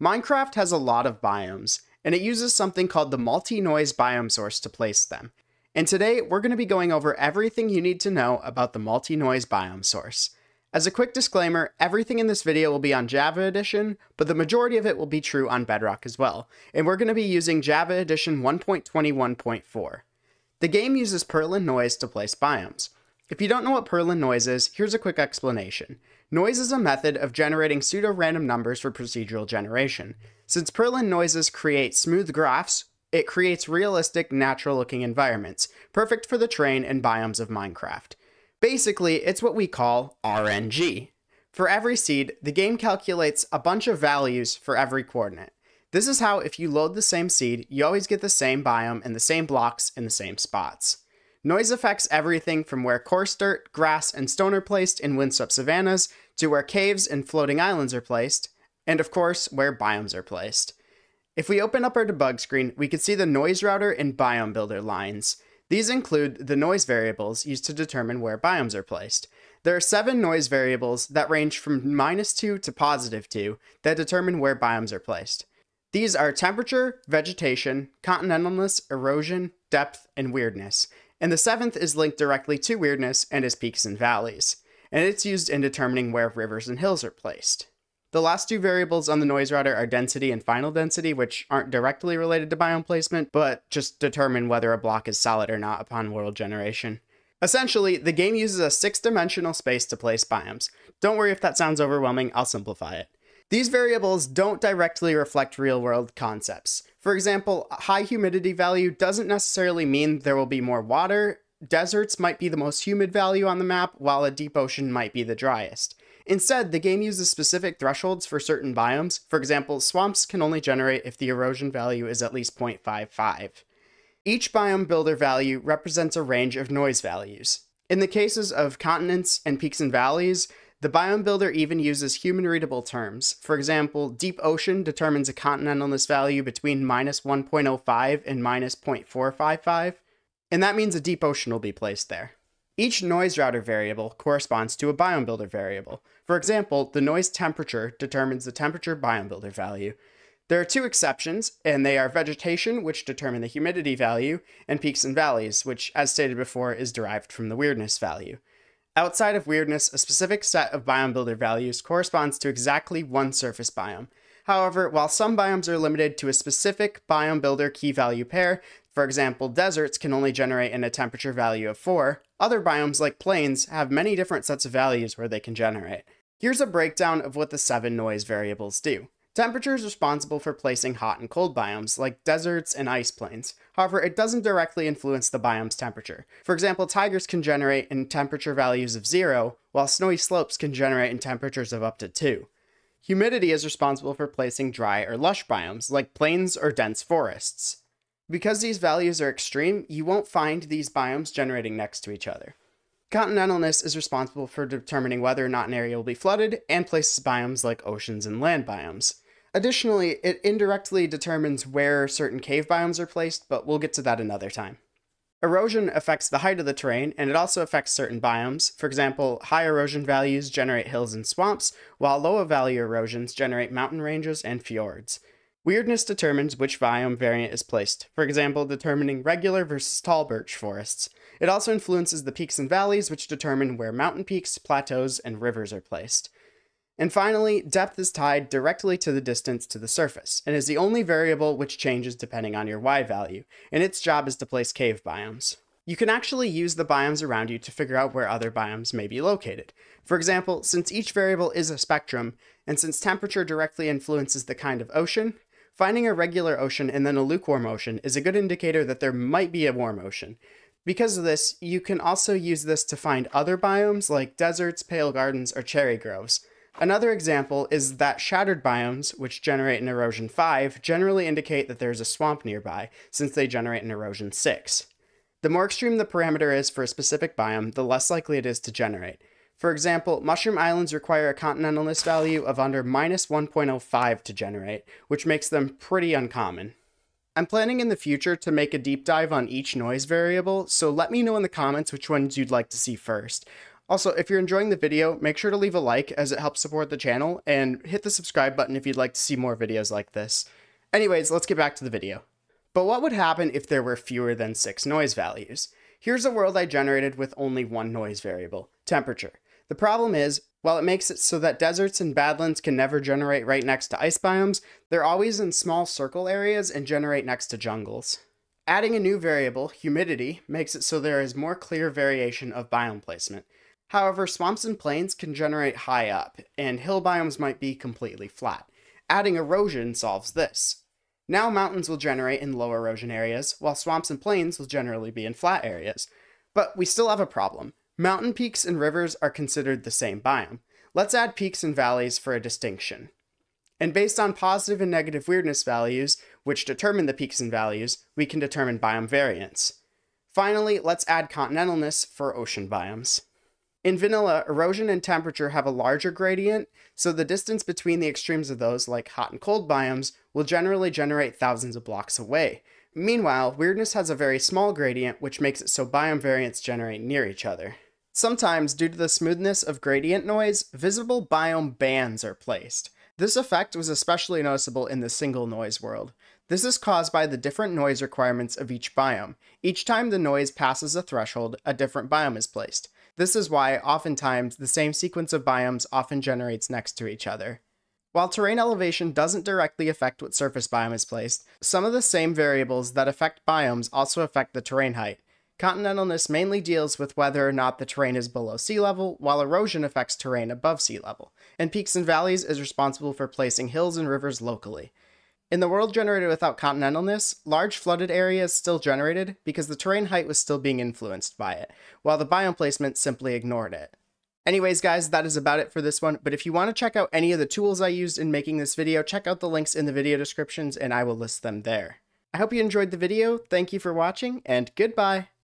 Minecraft has a lot of biomes, and it uses something called the multi-noise biome source to place them. And today, we're going to be going over everything you need to know about the multi-noise biome source. As a quick disclaimer, everything in this video will be on Java Edition, but the majority of it will be true on Bedrock as well, and we're going to be using Java Edition 1.21.4. The game uses Perlin noise to place biomes. If you don't know what Perlin noise is, here's a quick explanation. Noise is a method of generating pseudo-random numbers for procedural generation. Since Perlin noises create smooth graphs, it creates realistic, natural-looking environments, perfect for the terrain and biomes of Minecraft. Basically, it's what we call RNG. For every seed, the game calculates a bunch of values for every coordinate. This is how if you load the same seed, you always get the same biome and the same blocks in the same spots. Noise affects everything from where coarse dirt, grass, and stone are placed in windswept savannas to where caves and floating islands are placed, and of course, where biomes are placed. If we open up our debug screen, we can see the noise router and biome builder lines. These include the noise variables used to determine where biomes are placed. There are seven noise variables that range from minus 2 to positive 2 that determine where biomes are placed. These are temperature, vegetation, continentalness, erosion, depth, and weirdness, and the seventh is linked directly to weirdness and is peaks and valleys, and it's used in determining where rivers and hills are placed. The last two variables on the noise router are density and final density, which aren't directly related to biome placement, but just determine whether a block is solid or not upon world generation. Essentially, the game uses a six-dimensional space to place biomes. Don't worry if that sounds overwhelming, I'll simplify it. These variables don't directly reflect real-world concepts. For example, a high humidity value doesn't necessarily mean there will be more water. Deserts might be the most humid value on the map, while a deep ocean might be the driest. Instead, the game uses specific thresholds for certain biomes. For example, swamps can only generate if the erosion value is at least 0.55. Each biome builder value represents a range of noise values. In the cases of continents and peaks and valleys, the biome builder even uses human readable terms. For example, deep ocean determines a continentalness value between minus 1.05 and minus 0.455, and that means a deep ocean will be placed there. Each noise router variable corresponds to a biome builder variable. For example, the noise temperature determines the temperature biome builder value. There are two exceptions, and they are vegetation, which determine the humidity value, and peaks and valleys, which, as stated before, is derived from the weirdness value. Outside of weirdness, a specific set of biome builder values corresponds to exactly one surface biome. However, while some biomes are limited to a specific biome builder key value pair, for example, deserts can only generate in a temperature value of 4, other biomes like plains have many different sets of values where they can generate. Here's a breakdown of what the 7 noise variables do. Temperature is responsible for placing hot and cold biomes, like deserts and ice plains. However, it doesn't directly influence the biome's temperature. For example, taigas can generate in temperature values of 0, while snowy slopes can generate in temperatures of up to 2. Humidity is responsible for placing dry or lush biomes, like plains or dense forests. Because these values are extreme, you won't find these biomes generating next to each other. Continentalness is responsible for determining whether or not an area will be flooded and places biomes like oceans and land biomes. Additionally, it indirectly determines where certain cave biomes are placed, but we'll get to that another time. Erosion affects the height of the terrain, and it also affects certain biomes. For example, high erosion values generate hills and swamps, while low value erosions generate mountain ranges and fjords. Weirdness determines which biome variant is placed, for example, determining regular versus tall birch forests. It also influences the peaks and valleys, which determine where mountain peaks, plateaus, and rivers are placed. And finally, depth is tied directly to the distance to the surface, and is the only variable which changes depending on your y value, and its job is to place cave biomes. You can actually use the biomes around you to figure out where other biomes may be located. For example, since each variable is a spectrum, and since temperature directly influences the kind of ocean, Finding a regular ocean and then a lukewarm ocean is a good indicator that there might be a warm ocean. Because of this, you can also use this to find other biomes like deserts, pale gardens, or cherry groves. Another example is that shattered biomes, which generate an erosion 5, generally indicate that there is a swamp nearby, since they generate an erosion 6. The more extreme the parameter is for a specific biome, the less likely it is to generate. For example, mushroom islands require a continentalness value of under minus 1.05 to generate, which makes them pretty uncommon. I'm planning in the future to make a deep dive on each noise variable, so let me know in the comments which ones you'd like to see first. Also, if you're enjoying the video, make sure to leave a like as it helps support the channel, and hit the subscribe button if you'd like to see more videos like this. Anyways, let's get back to the video. But what would happen if there were fewer than six noise values? Here's a world I generated with only one noise variable, temperature. The problem is, while it makes it so that deserts and badlands can never generate right next to ice biomes, they're always in small circle areas and generate next to jungles. Adding a new variable, humidity, makes it so there is more clear variation of biome placement. However, swamps and plains can generate high up, and hill biomes might be completely flat. Adding erosion solves this. Now mountains will generate in low erosion areas, while swamps and plains will generally be in flat areas. But we still have a problem. Mountain peaks and rivers are considered the same biome. Let's add peaks and valleys for a distinction. And based on positive and negative weirdness values, which determine the peaks and values, we can determine biome variance. Finally, let's add continentalness for ocean biomes. In vanilla, erosion and temperature have a larger gradient, so the distance between the extremes of those, like hot and cold biomes, will generally generate thousands of blocks away. Meanwhile, weirdness has a very small gradient, which makes it so biome variants generate near each other. Sometimes, due to the smoothness of gradient noise, visible biome bands are placed. This effect was especially noticeable in the single noise world. This is caused by the different noise requirements of each biome. Each time the noise passes a threshold, a different biome is placed. This is why, oftentimes, the same sequence of biomes often generates next to each other. While terrain elevation doesn't directly affect what surface biome is placed, some of the same variables that affect biomes also affect the terrain height. Continentalness mainly deals with whether or not the terrain is below sea level, while erosion affects terrain above sea level, and peaks and valleys is responsible for placing hills and rivers locally. In the world generated without continentalness, large flooded areas still generated because the terrain height was still being influenced by it, while the biome placement simply ignored it. Anyways, guys, that is about it for this one, but if you want to check out any of the tools I used in making this video, check out the links in the video descriptions and I will list them there. I hope you enjoyed the video, thank you for watching, and goodbye!